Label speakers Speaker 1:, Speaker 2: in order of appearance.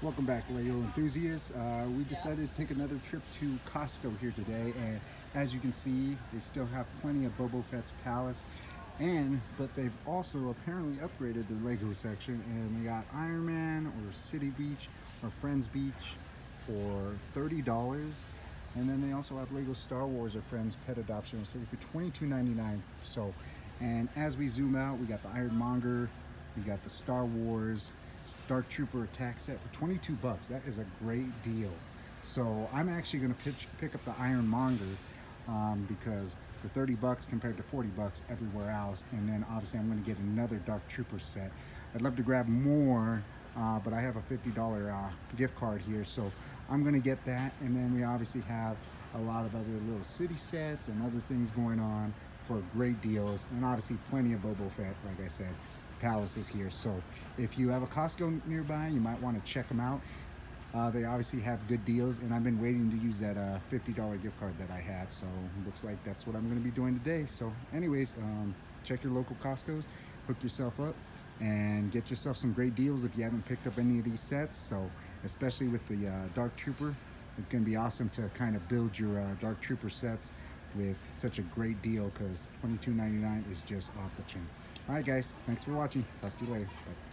Speaker 1: Welcome back, Lego enthusiasts. Uh, we decided to take another trip to Costco here today, and as you can see, they still have plenty of Boba Fett's Palace, and but they've also apparently upgraded their Lego section, and they got Iron Man or City Beach or Friends Beach for thirty dollars, and then they also have Lego Star Wars or Friends Pet Adoption City for $22.99. So, and as we zoom out, we got the Iron Monger, we got the Star Wars. Dark Trooper attack set for 22 bucks. That is a great deal. So I'm actually going to pick up the Iron Monger um, because for 30 bucks compared to 40 bucks everywhere else. And then obviously I'm going to get another Dark Trooper set. I'd love to grab more, uh, but I have a $50 uh, gift card here. So I'm going to get that. And then we obviously have a lot of other little city sets and other things going on for great deals. And obviously plenty of Boba Fett, like I said palaces here. So if you have a Costco nearby, you might want to check them out. Uh, they obviously have good deals, and I've been waiting to use that uh, $50 gift card that I had. So looks like that's what I'm going to be doing today. So anyways, um, check your local Costco's, hook yourself up, and get yourself some great deals if you haven't picked up any of these sets. So especially with the uh, Dark Trooper, it's going to be awesome to kind of build your uh, Dark Trooper sets with such a great deal because $22.99 is just off the chain. All right, guys. Thanks for watching. Talk to you later. Bye.